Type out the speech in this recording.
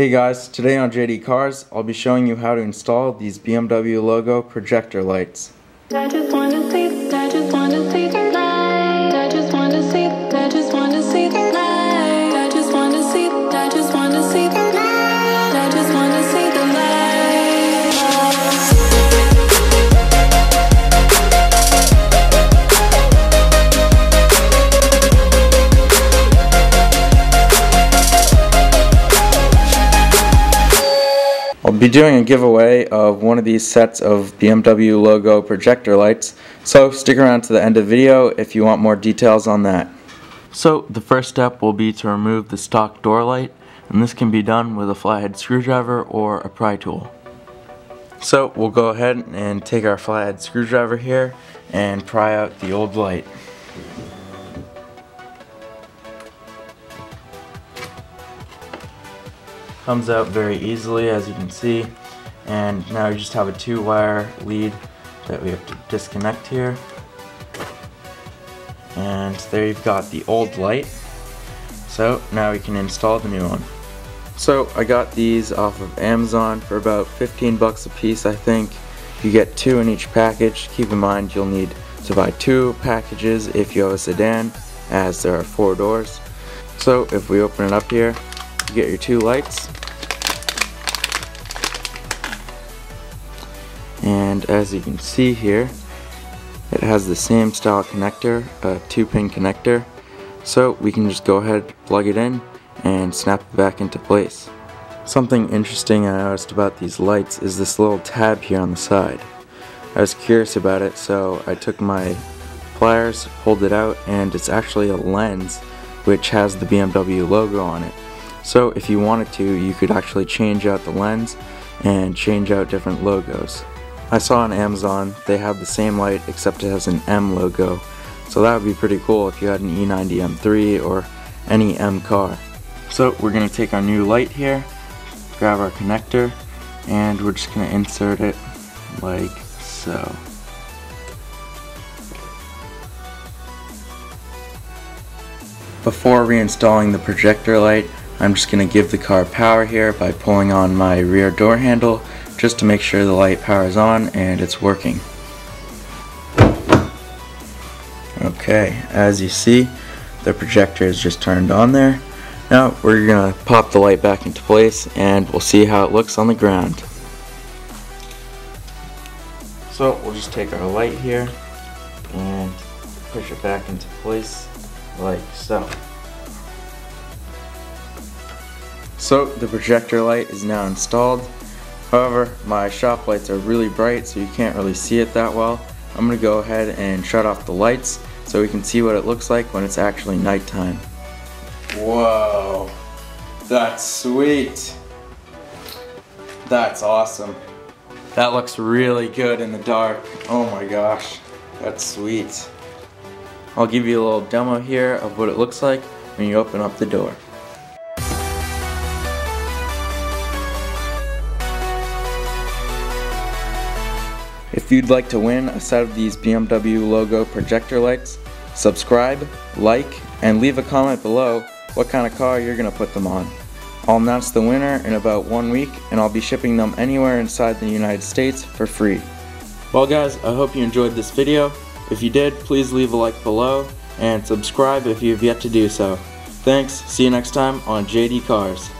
Hey guys, today on JD Cars, I'll be showing you how to install these BMW logo projector lights. Be doing a giveaway of one of these sets of BMW logo projector lights, so stick around to the end of the video if you want more details on that. So the first step will be to remove the stock door light, and this can be done with a flathead screwdriver or a pry tool. So we'll go ahead and take our flathead screwdriver here and pry out the old light. Comes out very easily as you can see. And now we just have a two wire lead that we have to disconnect here. And there you've got the old light. So now we can install the new one. So I got these off of Amazon for about 15 bucks a piece I think. You get two in each package. Keep in mind you'll need to buy two packages if you have a sedan as there are four doors. So if we open it up here you get your two lights. And as you can see here, it has the same style connector, a two pin connector. So we can just go ahead, plug it in, and snap it back into place. Something interesting I noticed about these lights is this little tab here on the side. I was curious about it, so I took my pliers, pulled it out, and it's actually a lens which has the BMW logo on it. So if you wanted to, you could actually change out the lens and change out different logos. I saw on Amazon they have the same light except it has an M logo. So that would be pretty cool if you had an E90 M3 or any M car. So we're going to take our new light here, grab our connector, and we're just going to insert it like so. Before reinstalling the projector light, I'm just going to give the car power here by pulling on my rear door handle just to make sure the light powers on and it's working. Okay, as you see, the projector is just turned on there. Now we're going to pop the light back into place and we'll see how it looks on the ground. So we'll just take our light here and push it back into place like so. So the projector light is now installed. However, my shop lights are really bright so you can't really see it that well. I'm going to go ahead and shut off the lights so we can see what it looks like when it's actually nighttime. Whoa, that's sweet. That's awesome. That looks really good in the dark. Oh my gosh, that's sweet. I'll give you a little demo here of what it looks like when you open up the door. If you'd like to win a set of these BMW logo projector lights, subscribe, like, and leave a comment below what kind of car you're going to put them on. I'll announce the winner in about one week and I'll be shipping them anywhere inside the United States for free. Well guys, I hope you enjoyed this video. If you did, please leave a like below and subscribe if you have yet to do so. Thanks, see you next time on JD Cars.